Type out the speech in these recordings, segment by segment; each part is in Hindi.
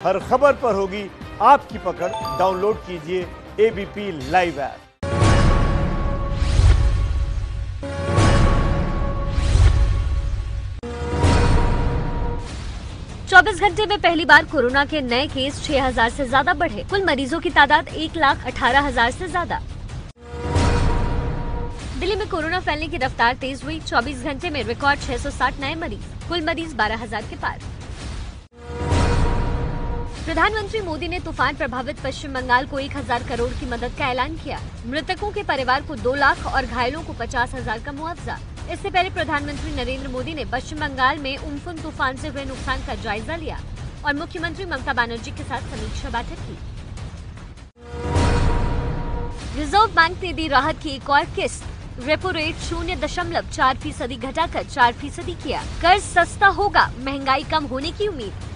हर खबर पर होगी आपकी पकड़। डाउनलोड कीजिए एबीपी लाइव ऐप चौबीस घंटे में पहली बार कोरोना के नए केस 6000 से ज़्यादा बढ़े। कुल मरीजों की तादाद एक लाख अठारह हज़ार ऐसी ज़्यादा। दिल्ली में कोरोना फैलने की रफ्तार तेज हुई। 24 घंटे में रिकॉर्ड 660 नए मरीज़। कुल मरीज़ 12000 के पार। प्रधानमंत्री मोदी ने तूफ़ान प्रभावित पश्चिम बंगाल को 1000 करोड़ की मदद का ऐलान किया। मृतकों के परिवार को दो लाख और घायलों को पचास हज़ार का मुआवजा। इससे पहले प्रधानमंत्री नरेंद्र मोदी ने पश्चिम बंगाल में उम्फुन तूफ़ान से हुए नुकसान का जायजा लिया और मुख्यमंत्री ममता बनर्जी के साथ समीक्षा बैठक की। रिज़र्व बैंक ने दी राहत की एक और किस्त। रेपो रेट शून्य दशमलव चार फ़ीसदी घटाकर चार फ़ीसदी किया। कर्ज सस्ता होगा, महँगाई कम होने की उम्मीद।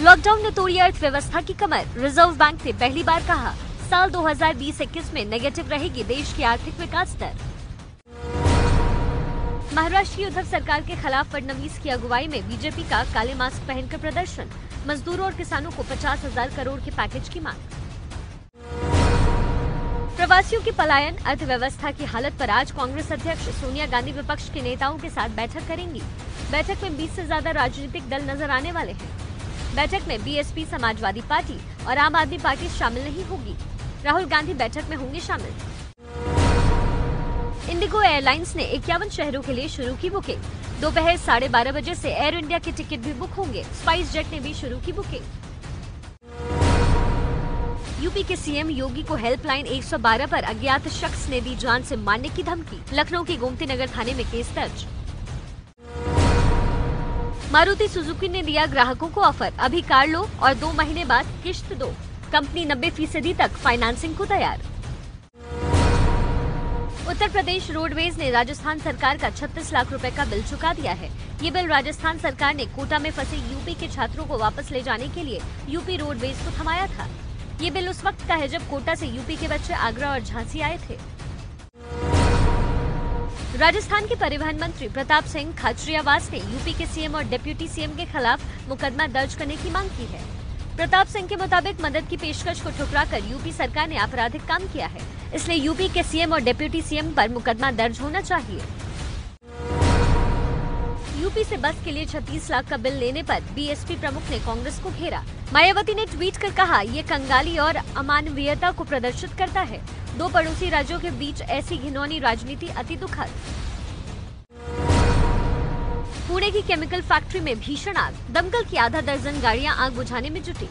लॉकडाउन ने तोड़ी अर्थव्यवस्था की कमर, रिज़र्व बैंक ने पहली बार कहा, साल 2020-21 में नेगेटिव रहेगी देश की आर्थिक विकास दर। महाराष्ट्र की उद्धव सरकार के खिलाफ फडनवीस की अगुवाई में बीजेपी का काले मास्क पहनकर प्रदर्शन, मजदूरों और किसानों को पचास हज़ार करोड़ के पैकेज की मांग। प्रवासियों की पलायन, अर्थव्यवस्था की हालत पर आज कांग्रेस अध्यक्ष सोनिया गांधी विपक्ष के नेताओं के साथ बैठक करेंगी। बैठक में 20 से ज़्यादा राजनीतिक दल नज़र आने वाले हैं। बैठक में बीएसपी, समाजवादी पार्टी और आम आदमी पार्टी शामिल नहीं होगी। राहुल गांधी बैठक में होंगे शामिल। इंडिगो एयरलाइंस ने इक्यावन शहरों के लिए शुरू की बुकिंग। दोपहर साढ़े बारह बजे से एयर इंडिया के टिकट भी बुक होंगे। स्पाइस जेट ने भी शुरू की बुकिंग। यूपी के सीएम योगी को हेल्पलाइन 112 पर अज्ञात शख्स ने दी जान से मारने की धमकी। लखनऊ के गोमती नगर थाने में केस दर्ज। मारुति सुजुकी ने दिया ग्राहकों को ऑफ़र। अभी कार लो और दो महीने बाद किश्त दो। कंपनी 90 फ़ीसदी तक फाइनेंसिंग को तैयार। उत्तर प्रदेश रोडवेज़ ने राजस्थान सरकार का 36 लाख रुपए का बिल चुका दिया है। ये बिल राजस्थान सरकार ने कोटा में फंसे यूपी के छात्रों को वापस ले जाने के लिए यूपी रोडवेज़ को थमाया था। ये बिल उस वक्त का है जब कोटा से यूपी के बच्चे आगरा और झांसी आए थे। राजस्थान के परिवहन मंत्री प्रताप सिंह खाचरियावास ने यूपी के सीएम और डिप्यूटी सीएम के खिलाफ मुकदमा दर्ज करने की मांग की है। प्रताप सिंह के मुताबिक मदद की पेशकश को ठुकराकर यूपी सरकार ने आपराधिक काम किया है, इसलिए यूपी के सीएम और डिप्यूटी सीएम पर मुकदमा दर्ज होना चाहिए। यूपी से बस के लिए 36 लाख का बिल लेने पर बीएसपी प्रमुख ने कांग्रेस को घेरा। मायावती ने ट्वीट कर कहा ये कंगाली और अमानवीयता को प्रदर्शित करता है। दो पड़ोसी राज्यों के बीच ऐसी घिनौनी राजनीति अति दुखद। पुणे की केमिकल फैक्ट्री में भीषण आग। दमकल की आधा दर्जन गाड़ियाँ आग बुझाने में जुटी।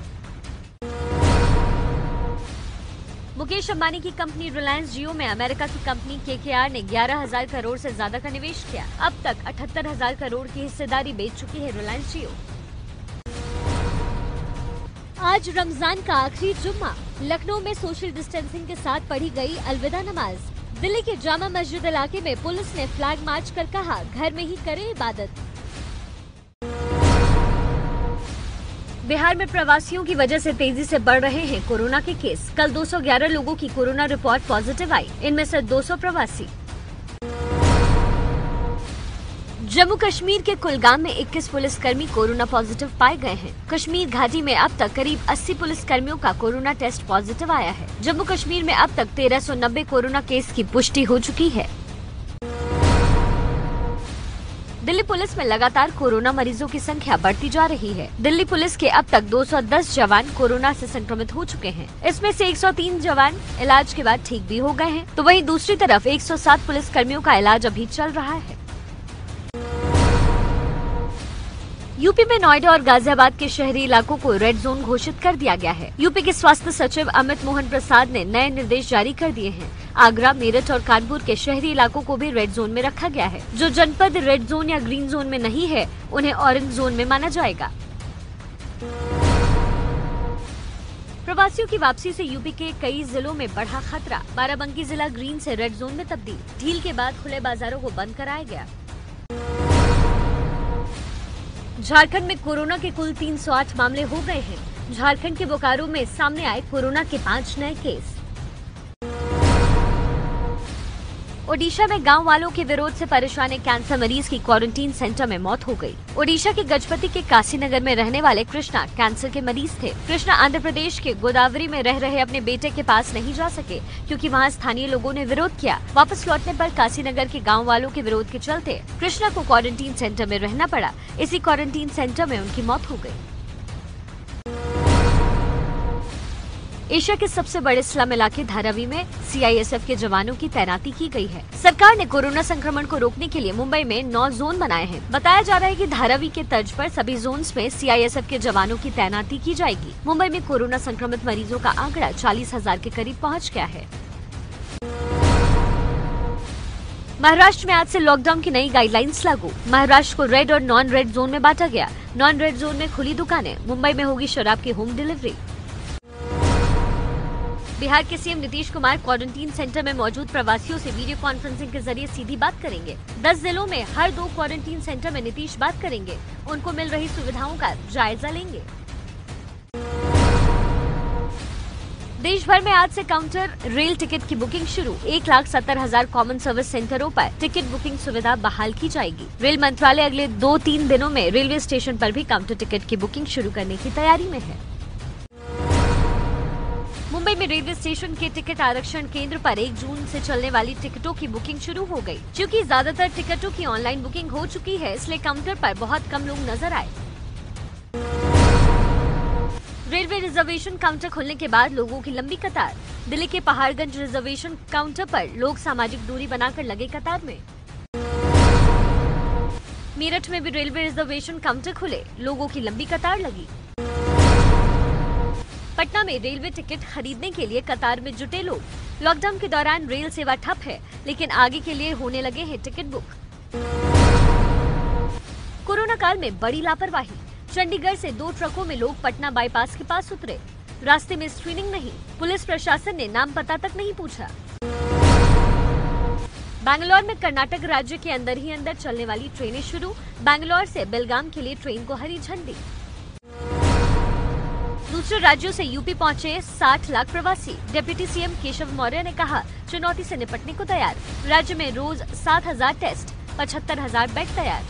मुकेश अंबानी की कंपनी रिलायंस जियो में अमेरिका की कंपनी केकेआर ने 11,000 करोड़ से ज़्यादा का निवेश किया। अब तक अठहत्तर हज़ार करोड़ की हिस्सेदारी बेच चुकी है रिलायंस जियो। आज रमज़ान का आखिरी जुम्मा। लखनऊ में सोशल डिस्टेंसिंग के साथ पढ़ी गई अलविदा नमाज़। दिल्ली के जामा मस्जिद इलाके में पुलिस ने फ्लैग मार्च कर कहा, घर में ही करें इबादत। बिहार में प्रवासियों की वजह से तेज़ी से बढ़ रहे हैं कोरोना के केस। कल 211 लोगों की कोरोना रिपोर्ट पॉजिटिव आई। इनमें से 200 प्रवासी। जम्मू कश्मीर के कुलगाम में 21 पुलिसकर्मी कोरोना पॉजिटिव पाए गए हैं। कश्मीर घाटी में अब तक करीब 80 पुलिसकर्मियों का कोरोना टेस्ट पॉजिटिव आया है। जम्मू कश्मीर में अब तक 1390 कोरोना केस की पुष्टि हो चुकी है। दिल्ली पुलिस में लगातार कोरोना मरीजों की संख्या बढ़ती जा रही है। दिल्ली पुलिस के अब तक 210 जवान कोरोना से संक्रमित हो चुके हैं। इसमें से 103 जवान इलाज के बाद ठीक भी हो गए हैं। तो वहीं दूसरी तरफ़ 107 पुलिस कर्मियों का इलाज अभी चल रहा है। यूपी में नोएडा और गाजियाबाद के शहरी इलाकों को रेड जोन घोषित कर दिया गया है। यूपी के स्वास्थ्य सचिव अमित मोहन प्रसाद ने नए निर्देश जारी कर दिए हैं। आगरा, मेरठ और कानपुर के शहरी इलाकों को भी रेड जोन में रखा गया है। जो जनपद रेड जोन या ग्रीन जोन में नहीं है, उन्हें ऑरेंज जोन में माना जाएगा। प्रवासियों की वापसी से यूपी के कई जिलों में बढ़ा खतरा। बाराबंकी जिला ग्रीन से रेड जोन में तब्दील। ढील के बाद खुले बाजारों को बंद कराया गया। झारखंड में कोरोना के कुल 308 मामले हो गए हैं। झारखंड के बोकारो में सामने आए कोरोना के पाँच नए केस। ओडिशा में गाँव वालों के विरोध से परेशान एक कैंसर मरीज़ की क्वारंटीन सेंटर में मौत हो गई। ओडिशा के गजपति के काशीनगर में रहने वाले कृष्णा कैंसर के मरीज़ थे। कृष्णा आंध्र प्रदेश के गोदावरी में रह रहे अपने बेटे के पास नहीं जा सके, क्योंकि वहाँ स्थानीय लोगों ने विरोध किया। वापस लौटने पर काशीनगर के गाँव वालों के विरोध के चलते कृष्णा को क्वारंटीन सेंटर में रहना पड़ा। इसी क्वारंटीन सेंटर में उनकी मौत हो गई एशिया के सबसे बड़े स्लम इलाके धारावी में सीआईएसएफ के जवानों की तैनाती की गई है। सरकार ने कोरोना संक्रमण को रोकने के लिए मुंबई में नौ जोन बनाए हैं। बताया जा रहा है कि धारावी के तर्ज पर सभी जोन में सीआईएसएफ के जवानों की तैनाती की जाएगी। मुंबई में कोरोना संक्रमित मरीजों का आंकड़ा चालीस हज़ार के करीब पहुँच गया है। महाराष्ट्र में आज से लॉकडाउन की नई गाइडलाइंस लागू। महाराष्ट्र को रेड और नॉन रेड जोन में बांटा गया। नॉन रेड जोन में खुली दुकानें। मुंबई में होगी शराब की होम डिलीवरी बिहार के CM Nitish Kumar quarantine centre में मौजूद प्रवासियों से वीडियो कॉन्फ्रेंसिंग के ज़रिए सीधी बात करेंगे। दस जिलों में हर दो क्वारंटीन सेंटर में नीतीश बात करेंगे। उनको मिल रही सुविधाओं का जायजा लेंगे। देश भर में आज से काउंटर रेल टिकट की बुकिंग शुरू। एक लाख सत्तर हज़ार कॉमन सर्विस सेंटरों पर टिकट बुकिंग सुविधा बहाल की जाएगी। रेल मंत्रालय अगले दो तीन दिनों में रेलवे स्टेशन पर भी काउंटर टिकट की बुकिंग शुरू करने की तैयारी में है। में रेलवे स्टेशन के टिकट आरक्षण केंद्र पर एक जून से चलने वाली टिकटों की बुकिंग शुरू हो गई। क्योंकि ज़्यादातर टिकटों की ऑनलाइन बुकिंग हो चुकी है, इसलिए काउंटर पर बहुत कम लोग नज़र आए। रेलवे रिजर्वेशन काउंटर खुलने के बाद लोगों की लंबी कतार। दिल्ली के पहाड़गंज रिजर्वेशन काउंटर पर लोग सामाजिक दूरी बनाकर लगे कतार में। मेरठ में भी रेलवे रिजर्वेशन काउंटर खुले। लोगों की लंबी कतार लगी। पटना में रेलवे टिकट खरीदने के लिए कतार में जुटे लोग। लॉकडाउन के दौरान रेल सेवा ठप है, लेकिन आगे के लिए होने लगे हैं टिकट बुक। कोरोना काल में बड़ी लापरवाही। चंडीगढ़ से दो ट्रकों में लोग पटना बाईपास के पास उतरे। रास्ते में स्क्रीनिंग नहीं, पुलिस प्रशासन ने नाम पता तक नहीं पूछा। बैंगलोर में कर्नाटक राज्य के अंदर ही अंदर चलने वाली ट्रेनें शुरू। बैंगलोर से बेलगाम के लिए ट्रेन को हरी झंडी। दूसरे राज्यों से यूपी पहुँचे 60 लाख प्रवासी। डिप्टी सीएम केशव मौर्य ने कहा, चुनौती से निपटने को तैयार। राज्य में रोज 7000 टेस्ट, पचहत्तर हज़ार बेड तैयार।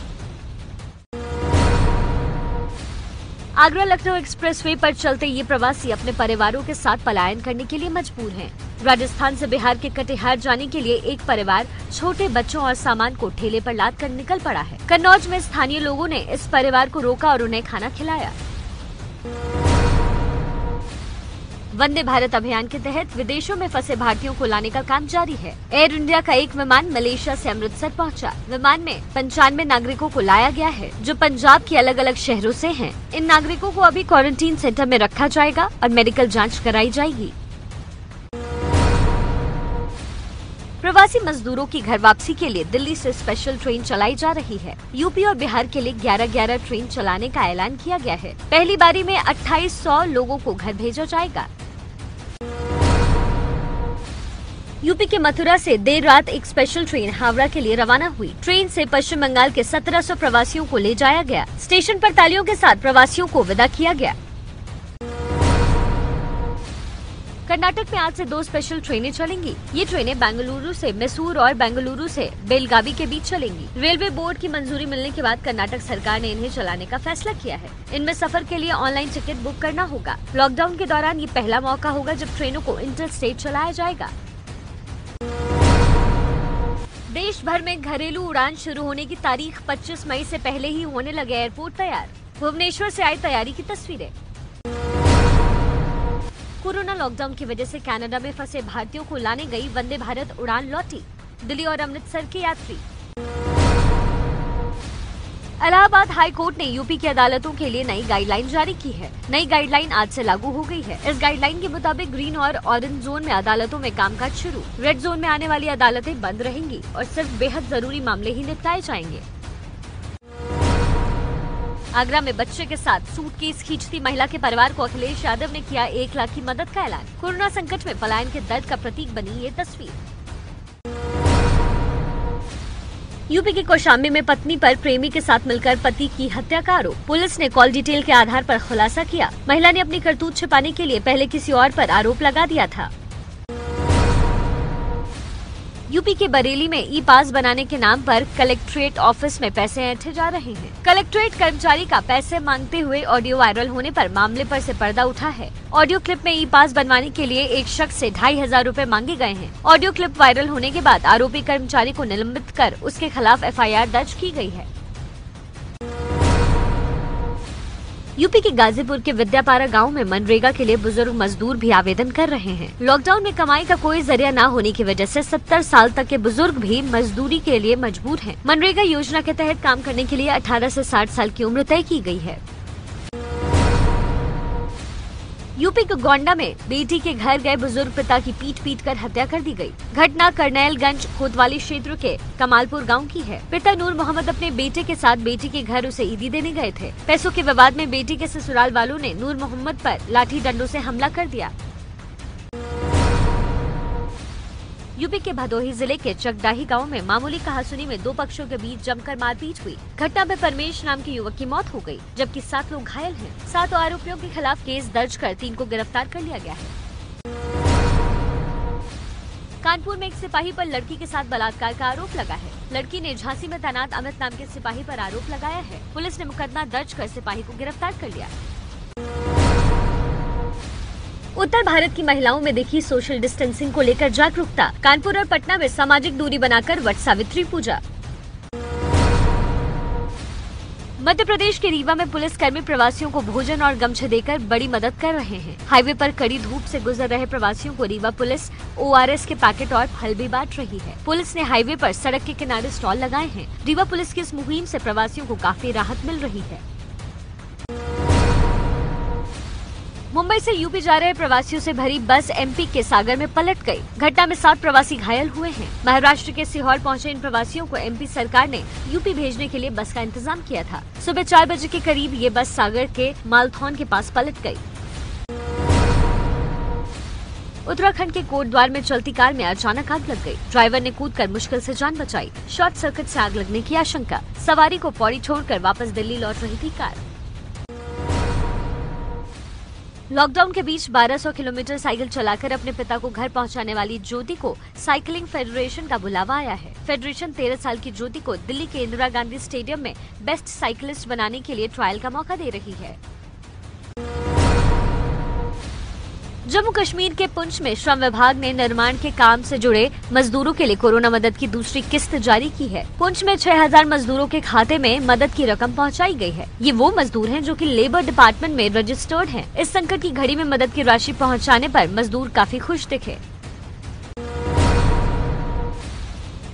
आगरा लखनऊ एक्सप्रेसवे पर चलते ये प्रवासी अपने परिवारों के साथ पलायन करने के लिए मजबूर हैं। राजस्थान से बिहार के कटिहार जाने के लिए एक परिवार, छोटे बच्चों और सामान को ठेले पर लाद कर निकल पड़ा है। कन्नौज में स्थानीय लोगों ने इस परिवार को रोका और उन्हें खाना खिलाया। वंदे भारत अभियान के तहत विदेशों में फंसे भारतीयों को लाने का काम जारी है। एयर इंडिया का एक विमान मलेशिया से अमृतसर पहुँचा। विमान में पंचानवे नागरिकों को लाया गया है, जो पंजाब के अलग अलग शहरों से हैं। इन नागरिकों को अभी क्वारंटीन सेंटर में रखा जाएगा और मेडिकल जाँच कराई जाएगी। प्रवासी मजदूरों की घर वापसी के लिए दिल्ली से स्पेशल ट्रेन चलाई जा रही है। यूपी और बिहार के लिए 11-11 ट्रेन चलाने का ऐलान किया गया है। पहली बारी में 2800 लोगों को घर भेजा जाएगा। यूपी के मथुरा से देर रात एक स्पेशल ट्रेन हावड़ा के लिए रवाना हुई। ट्रेन से पश्चिम बंगाल के 1700 प्रवासियों को ले जाया गया। स्टेशन पर तालियों के साथ प्रवासियों को विदा किया गया। कर्नाटक में आज से दो स्पेशल ट्रेनें चलेंगी। ये ट्रेनें बेंगलुरु से मैसूर और बेंगलुरु से बेलगावी के बीच चलेंगी। रेलवे बोर्ड की मंजूरी मिलने के बाद कर्नाटक सरकार ने इन्हें चलाने का फैसला किया है। इनमें सफ़र के लिए ऑनलाइन टिकट बुक करना होगा। लॉकडाउन के दौरान ये पहला मौका होगा जब ट्रेनों को इंटर स्टेट चलाया जाएगा। देश भर में घरेलू उड़ान शुरू होने की तारीख 25 मई से पहले ही होने लगे एयरपोर्ट तैयार। भुवनेश्वर से आई तैयारी की तस्वीरें। कोरोना लॉकडाउन की वजह से कनाडा में फंसे भारतीयों को लाने गई वंदे भारत उड़ान लौटी दिल्ली और अमृतसर के यात्री। इलाहाबाद हाई कोर्ट ने यूपी की अदालतों के लिए नई गाइडलाइन जारी की है। नई गाइडलाइन आज से लागू हो गई है। इस गाइडलाइन के मुताबिक ग्रीन और ऑरेंज जोन में अदालतों में कामकाज शुरू। रेड जोन में आने वाली अदालतें बंद रहेंगी और सिर्फ़ बेहद ज़रूरी मामले ही निपटाए जाएँगे। आगरा में बच्चे के साथ सूटकेस खींचती महिला के परिवार को अखिलेश यादव ने किया एक लाख की मदद का ऐलान। कोरोना संकट में पलायन के दर्द का प्रतीक बनी ये तस्वीर। यूपी के कौशाम्बी में पत्नी पर प्रेमी के साथ मिलकर पति की हत्या का आरोप। पुलिस ने कॉल डिटेल के आधार पर खुलासा किया। महिला ने अपनी करतूत छिपाने के लिए पहले किसी और पर आरोप लगा दिया था। यूपी के बरेली में ई पास बनाने के नाम पर कलेक्ट्रेट ऑफ़िस में पैसे ऐठे जा रहे हैं। कलेक्ट्रेट कर्मचारी का पैसे मांगते हुए ऑडियो वायरल होने पर मामले पर से पर्दा उठा है। ऑडियो क्लिप में ई पास बनवाने के लिए एक शख्स से ढाई हज़ार रूपए मांगे गए हैं। ऑडियो क्लिप वायरल होने के बाद आरोपी कर्मचारी को निलंबित कर उसके खिलाफ एफआईआर दर्ज की गई है। यूपी के गाजीपुर के विद्यापारा गाँव में मनरेगा के लिए बुज़ुर्ग मजदूर भी आवेदन कर रहे हैं लॉकडाउन में कमाई का कोई ज़रिया न होने की वजह से 70 साल तक के बुज़ुर्ग भी मजदूरी के लिए मजबूर हैं। मनरेगा योजना के तहत काम करने के लिए 18 से 60 साल की उम्र तय की गई है यूपी के गोंडा में बेटी के घर गए बुज़ुर्ग पिता की पीट पीट कर हत्या कर दी गई। घटना करनैलगंज कोतवाली क्षेत्र के कमालपुर गाँव की है। पिता नूर मोहम्मद अपने बेटे के साथ बेटी के घर उसे ईदी देने गए थे। पैसों के विवाद में बेटी के ससुराल वालों ने नूर मोहम्मद पर लाठी डंडों से हमला कर दिया। यूपी के भदोही ज़िले के चकदाही गाँव में मामूली कहासुनी में दो पक्षों के बीच जमकर मारपीट हुई। घटना में परमेश नाम के युवक की मौत हो गई, जबकि सात लोग घायल हैं। सात आरोपियों के खिलाफ केस दर्ज कर तीन को गिरफ़्तार कर लिया गया है। कानपुर में एक सिपाही पर लड़की के साथ बलात्कार का आरोप लगा है। लड़की ने झांसी में तैनात अमित नाम के सिपाही पर आरोप लगाया है। पुलिस ने मुकदमा दर्ज कर सिपाही को गिरफ़्तार कर लिया उत्तर भारत की महिलाओं में देखी सोशल डिस्टेंसिंग को लेकर जागरूकता। कानपुर और पटना में सामाजिक दूरी बनाकर वट सावित्री पूजा। मध्य प्रदेश के रीवा में पुलिस कर्मी प्रवासियों को भोजन और गमछे देकर बड़ी मदद कर रहे हैं। हाईवे पर कड़ी धूप से गुजर रहे प्रवासियों को रीवा पुलिस ओआरएस के पैकेट और फल भी बांट रही है। पुलिस ने हाईवे पर सड़क के किनारे स्टॉल लगाए हैं। रीवा पुलिस की इस मुहिम से प्रवासियों को काफ़ी राहत मिल रही है। मुंबई से यूपी जा रहे प्रवासियों से भरी बस एमपी के सागर में पलट गई। घटना में सात प्रवासी घायल हुए हैं। महाराष्ट्र के सीहोर पहुँचे इन प्रवासियों को एमपी सरकार ने यूपी भेजने के लिए बस का इंतज़ाम किया था। सुबह चार बजे के करीब ये बस सागर के मालथौन के पास पलट गई उत्तराखंड के कोटद्वार में चलती कार में अचानक आग लग गई। ड्राइवर ने कूदकर मुश्किल से जान बचाई। शॉर्ट सर्किट से आग लगने की आशंका। सवारी को पौड़ी छोड़कर वापस दिल्ली लौट रही थी कार। लॉकडाउन के बीच 1200 किलोमीटर साइकिल चलाकर अपने पिता को घर पहुँचाने वाली ज्योति को साइकिलिंग फेडरेशन का बुलावा आया है। फेडरेशन 13 साल की ज्योति को दिल्ली के इंदिरा गांधी स्टेडियम में बेस्ट साइकिलिस्ट बनाने के लिए ट्रायल का मौका दे रही है। जम्मू कश्मीर के पुंछ में श्रम विभाग ने निर्माण के काम से जुड़े मजदूरों के लिए कोरोना मदद की दूसरी किस्त जारी की है। पुंछ में 6000 मजदूरों के खाते में मदद की रकम पहुंचाई गई है। ये वो मजदूर हैं जो कि लेबर डिपार्टमेंट में रजिस्टर्ड हैं। इस संकट की घड़ी में मदद की राशि पहुँचाने पर मजदूर काफ़ी खुश दिखे।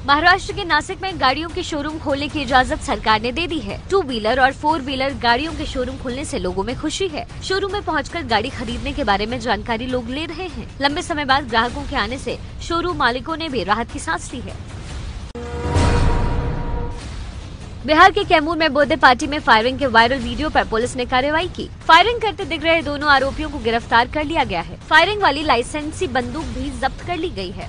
महाराष्ट्र के नासिक में गाड़ियों के शोरूम खोलने की इजाज़त सरकार ने दे दी है। टू व्हीलर और फोर व्हीलर गाड़ियों के शोरूम खुलने से लोगों में खुशी है। शोरूम में पहुंचकर गाड़ी खरीदने के बारे में जानकारी लोग ले रहे हैं। लंबे समय बाद ग्राहकों के आने से शोरूम मालिकों ने भी राहत की सांस ली है। बिहार के कैमूर में बोधे पार्टी में फायरिंग के वायरल वीडियो पर पुलिस ने कार्रवाई की। फायरिंग करते दिख रहे दोनों आरोपियों को गिरफ़्तार कर लिया गया है। फायरिंग वाली लाइसेंसी बंदूक भी जब्त कर ली गई है।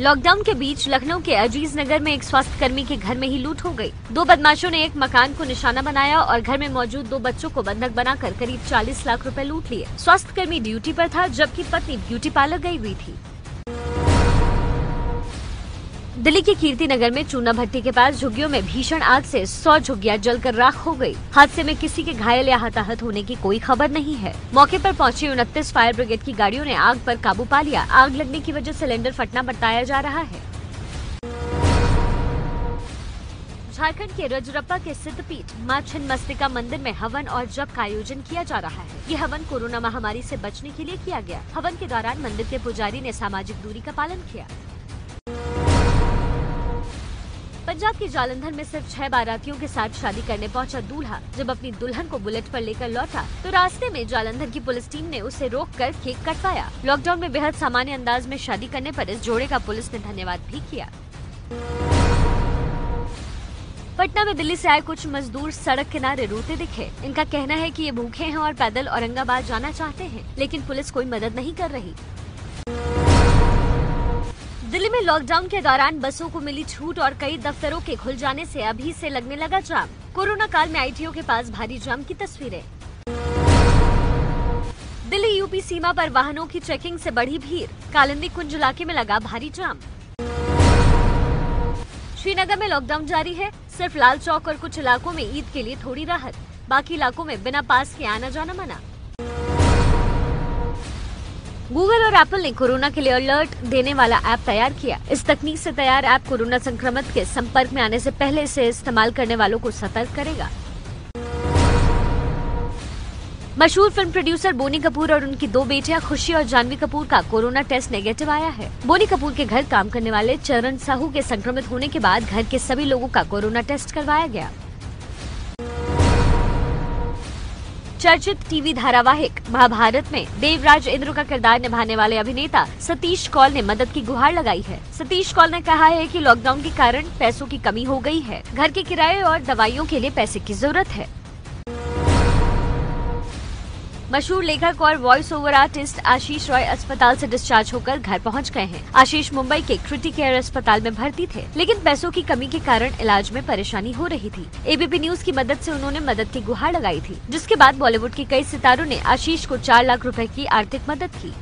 लॉकडाउन के बीच लखनऊ के अज़ीज़ नगर में एक स्वास्थ्य कर्मी के घर में ही लूट हो गई। दो बदमाशों ने एक मकान को निशाना बनाया और घर में मौजूद दो बच्चों को बंधक बनाकर करीब 40 लाख रुपए लूट लिए स्वास्थ्य कर्मी ड्यूटी पर था, जबकि पत्नी ब्यूटी पार्लर गई हुई थी दिल्ली के कीर्ति नगर में चूना भट्टी के पास झुग्गियों में भीषण आग से 100 झुग्गियाँ जलकर राख हो गई। हादसे में किसी के घायल या हताहत होने की कोई खबर नहीं है। मौके पर पहुँची उनतीस फायर ब्रिगेड की गाड़ियों ने आग पर काबू पा लिया। आग लगने की वजह सिलेंडर फटना बताया जा रहा है। झारखंड के रजरप्पा के सिद्धपीठ, माँ छिन्नमस्तिका मंदिर में हवन और जप का आयोजन किया जा रहा है। ये हवन कोरोना महामारी से बचने के लिए किया गया। हवन के दौरान मंदिर के पुजारी ने सामाजिक दूरी का पालन किया। पंजाब के जालंधर में सिर्फ़ छह बारातियों के साथ शादी करने पहुँचा दूल्हा। जब अपनी दुल्हन को बुलेट पर लेकर लौटा तो रास्ते में जालंधर की पुलिस टीम ने उसे रोककर केक कटवाया। लॉकडाउन में बेहद सामान्य अंदाज में शादी करने पर इस जोड़े का पुलिस ने धन्यवाद भी किया। पटना में दिल्ली से आए कुछ मजदूर सड़क किनारे रोते दिखे। इनका कहना है कि ये भूखे हैं और पैदल औरंगाबाद जाना चाहते हैं, लेकिन पुलिस कोई मदद नहीं कर रही। दिल्ली में लॉकडाउन के दौरान बसों को मिली छूट और कई दफ्तरों के खुल जाने से अभी से लगने लगा जाम। कोरोना काल में आईटीओ के पास भारी जाम की तस्वीरें। दिल्ली यूपी सीमा पर वाहनों की चेकिंग से बढ़ी भीड़। कालिंदी कुंज इलाके में लगा भारी जाम। श्रीनगर में लॉकडाउन जारी है। सिर्फ़ लाल चौक और कुछ इलाकों में ईद के लिए थोड़ी राहत। बाकी इलाकों में बिना पास के आना जाना मना। गूगल और एप्पल ने कोरोना के लिए अलर्ट देने वाला ऐप तैयार किया। इस तकनीक से तैयार ऐप कोरोना संक्रमित के संपर्क में आने से पहले इसे इस्तेमाल करने वालों को सतर्क करेगा। मशहूर फ़िल्म प्रोड्यूसर बोनी कपूर और उनकी दो बेटियाँ खुशी और जानवी कपूर का कोरोना टेस्ट नेगेटिव आया है। बोनी कपूर के घर काम करने वाले चरण साहू के संक्रमित होने के बाद घर के सभी लोगों का कोरोना टेस्ट करवाया गया। चर्चित टीवी धारावाहिक, महाभारत में देवराज इंद्र का किरदार निभाने वाले अभिनेता सतीश कौल ने मदद की गुहार लगाई है। सतीश कौल ने कहा है कि लॉकडाउन के कारण पैसों की कमी हो गई है। घर के किराए और दवाइयों के लिए पैसे की ज़रूरत है। मशहूर लेखक और voice over artist Ashish Roy अस्पताल से डिस्चार्ज होकर घर पहुँच गए हैं। आशीष मुंबई के क्रिटी केयर अस्पताल में भर्ती थे, लेकिन पैसों की कमी के कारण इलाज में परेशानी हो रही थी। एबीपी न्यूज़ की मदद ऐसी उन्होंने मदद की गुहार लगाई थी, जिसके बाद बॉलीवुड के कई सितारों ने आशीष को चार लाख रूपए की आर्थिक मदद की।